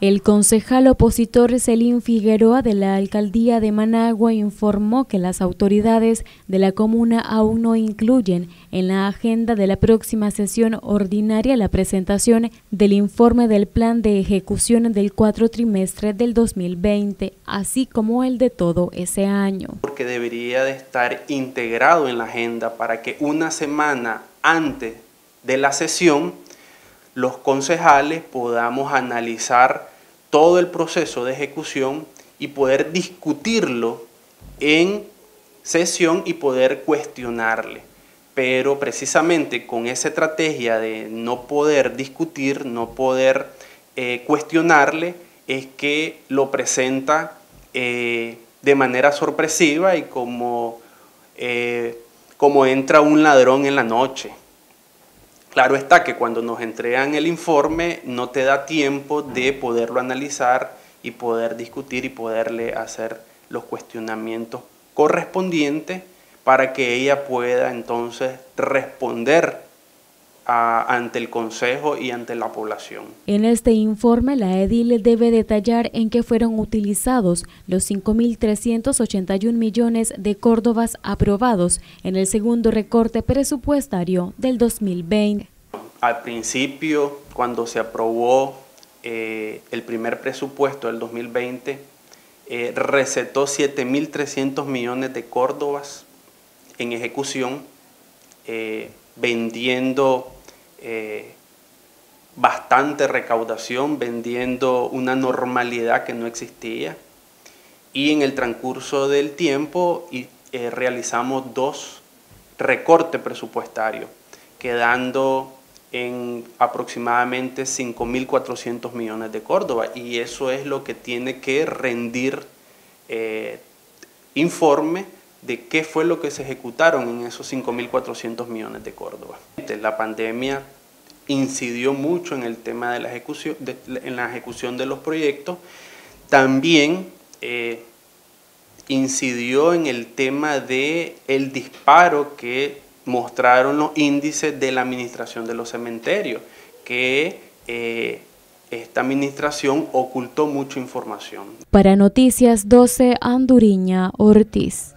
El concejal opositor Celín Figueroa de la alcaldía de Managua informó que las autoridades de la comuna aún no incluyen en la agenda de la próxima sesión ordinaria la presentación del informe del plan de ejecución del cuatro trimestre del 2020, así como el de todo ese año. Porque debería de estar integrado en la agenda para que una semana antes de la sesión los concejales podamos analizar todo el proceso de ejecución y poder discutirlo en sesión y poder cuestionarle. Pero precisamente con esa estrategia de no poder discutir, no poder eh, cuestionarle, es que lo presenta eh, de manera sorpresiva y como, eh, como entra un ladrón en la noche. Claro está que cuando nos entregan el informe no te da tiempo de poderlo analizar y poder discutir y poderle hacer los cuestionamientos correspondientes para que ella pueda entonces responder ante el Consejo y ante la población. En este informe, la edil debe detallar en qué fueron utilizados los 5.381 millones de córdobas aprobados en el segundo recorte presupuestario del 2020. Al principio, cuando se aprobó eh, el primer presupuesto del 2020, eh, recetó 7.300 millones de córdobas en ejecución, eh, vendiendo eh, bastante recaudación, vendiendo una normalidad que no existía. Y en el transcurso del tiempo eh, realizamos dos recortes presupuestarios, quedando en aproximadamente 5.400 millones de Córdoba. Y eso es lo que tiene que rendir eh, informe de qué fue lo que se ejecutaron en esos 5.400 millones de Córdoba. La pandemia incidió mucho en el tema de la ejecución de, en la ejecución de los proyectos. También eh, incidió en el tema de el disparo que mostraron los índices de la administración de los cementerios, que eh, esta administración ocultó mucha información. Para Noticias 12, Anduriña Ortiz.